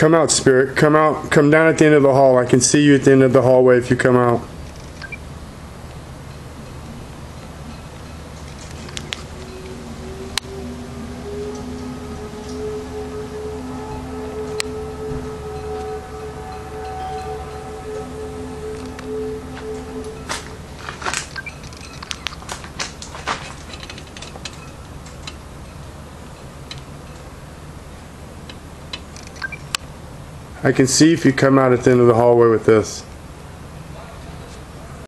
Come out, Spirit. Come out. Come down at the end of the hall. I can see you at the end of the hallway if you come out. I can see if you come out at the end of the hallway with this.